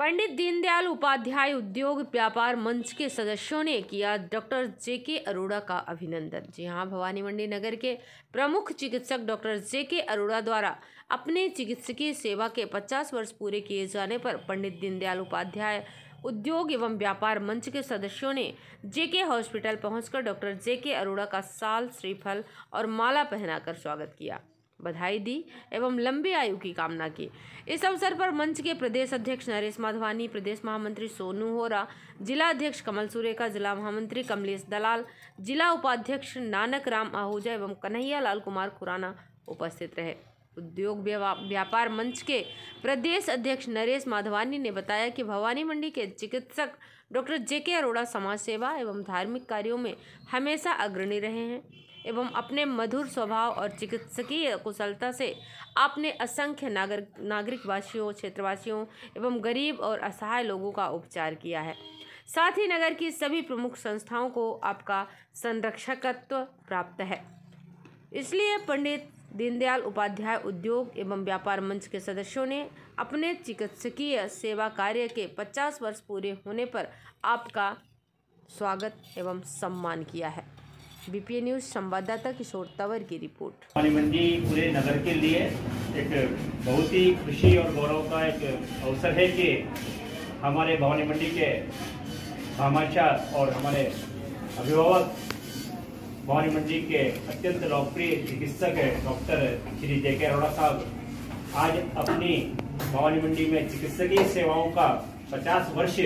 पंडित दीनदयाल उपाध्याय उद्योग व्यापार मंच के सदस्यों ने किया डॉक्टर जे के अरोड़ा का अभिनंदन। जी हाँ भवानी मंडी नगर के प्रमुख चिकित्सक डॉक्टर जे के अरोड़ा द्वारा अपने चिकित्सकीय सेवा के 50 वर्ष पूरे किए जाने पर पंडित दीनदयाल उपाध्याय उद्योग एवं व्यापार मंच के सदस्यों ने जेके हॉस्पिटल पहुंचकर डॉक्टर जे के अरोड़ा का साल, श्रीफल और माला पहनाकर स्वागत किया। बधाई दी एवं लंबी आयु की कामना की। इस अवसर पर मंच के प्रदेश अध्यक्ष नरेश माधवानी, प्रदेश महामंत्री सोनू होरा, जिला अध्यक्ष कमल सुरेखा, जिला महामंत्री कमलेश दलाल, जिला उपाध्यक्ष नानक राम आहूजा एवं कन्हैया लाल कुमार खुराना उपस्थित रहे। उद्योग व्यापार मंच के प्रदेश अध्यक्ष नरेश माधवानी ने बताया कि भवानी मंडी के चिकित्सक डॉक्टर जे के अरोड़ा समाज सेवा एवं धार्मिक कार्यों में हमेशा अग्रणी रहे हैं एवं अपने मधुर स्वभाव और चिकित्सकीय कुशलता से आपने असंख्य नागर नागरिक वासियों क्षेत्रवासियों एवं गरीब और असहाय लोगों का उपचार किया है। साथ ही नगर की सभी प्रमुख संस्थाओं को आपका संरक्षकत्व प्राप्त है। इसलिए पंडित दीनदयाल उपाध्याय उद्योग एवं व्यापार मंच के सदस्यों ने अपने चिकित्सकीय सेवा कार्य के 50 वर्ष पूरे होने पर आपका स्वागत एवं सम्मान किया है। बीपीए न्यूज़ संवाददाता किशोर तंवर की रिपोर्ट। मंडी पूरे नगर के लिए एक बहुत ही खुशी और गौरव का एक अवसर है कि हमारे भवानी मंडी के समाचार और हमारे अभिभावक भवानी मंडी के अत्यंत लोकप्रिय चिकित्सक है, डॉक्टर श्री जे के अरोड़ा साहब। आज अपनी भवानी मंडी में चिकित्सकीय सेवाओं का 50 वर्ष,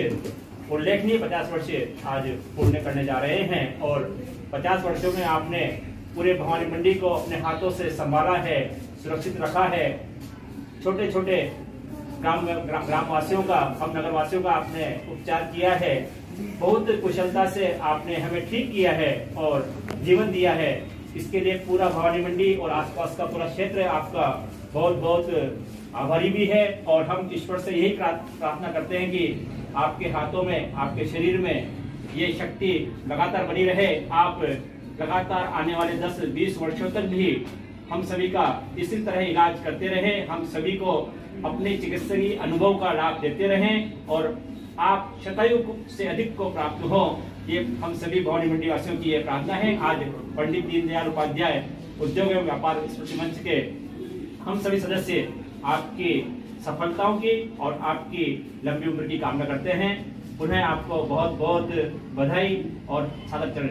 उल्लेखनीय 50 वर्ष आज पूर्ण करने जा रहे हैं और 50 वर्षों में आपने पूरे भवानी मंडी को अपने हाथों से संभाला है, सुरक्षित रखा है। छोटे छोटे ग्राम, ग्रामवासियों का, हम नगरवासियों का आपने उपचार किया है। बहुत कुशलता से आपने हमें ठीक किया है और जीवन दिया है। इसके लिए पूरा भवानी मंडी और आसपास का पूरा क्षेत्र आपका बहुत बहुत आभारी भी है और हम ईश्वर से यही प्रार्थना करते हैं कि आपके हाथों में, आपके शरीर में ये शक्ति लगातार बनी रहे। आप लगातार आने वाले 10-20 वर्षों तक भी हम सभी का इसी तरह इलाज करते रहे। हम सभी को अपने चिकित्सकीय अनुभव का लाभ देते रहें और आप शतायु से अधिक को प्राप्त हो। ये हम सभी भवानी मंडी वासियों की ये प्रार्थना है। आज पंडित दीनदयाल उपाध्याय उद्योग एवं व्यापार स्मृति मंच के हम सभी सदस्य आपकी सफलताओं की और आपकी लंबी उम्र की कामना करते हैं। पुनः आपको बहुत बहुत बधाई और साधक चरण